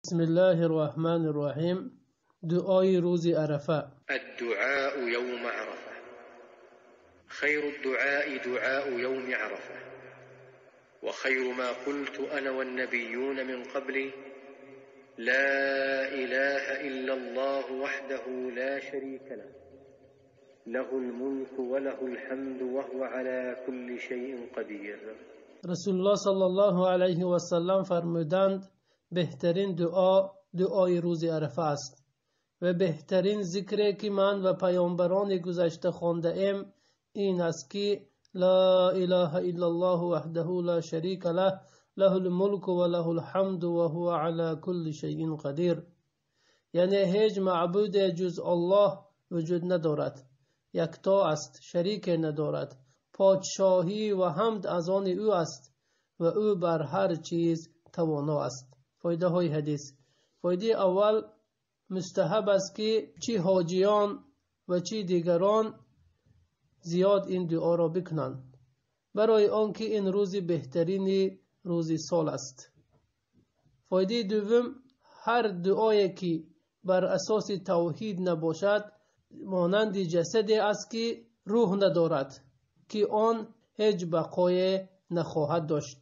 بسم الله الرحمن الرحيم. دعاء روز عرفة. الدعاء يوم عرفة. خير الدعاء دعاء يوم عرفة. وخير ما قلت أنا والنبيون من قبلي. لا إله إلا الله وحده لا شريك له. له الملك وله الحمد وهو على كل شيء قدير. رسول الله صلى الله عليه وسلم فرمودند беҳтарин дуо дуои рӯзи арафа аст. Ва беҳтарин зикре ки ман ва паёмбарони гузашта хондаем ин аст ки ла илаҳа иллаллоҳ ваҳдаҳу ла шарика лаҳ лаҳул мулку ва лаҳул ҳамду ва ҳуа ала кулли шайъин қадир яъне ҳеҷ маъбуде ҷуз оллоҳ вуҷуд надорад. Якто аст шарике надорад. Подшоҳӣ ва ҳамд аз они ӯ аст ва ӯ бар ҳар чиз тавоно аст фоидаҳои ҳадис. Фоидаи аввал мустаҳаб аст ки чӣ ҳоҷиён ва чӣ дигарон зиёд ин дуоро бикунанд. Барои он ки ин рӯзи беҳтарини рӯзи сол аст. Фоидаи дуввум ҳар дуое ки бар асоси тавҳид набошад монанди ҷасаде аст ки рӯҳ надорад ки он ҳеҷ бақое нахоҳад дошт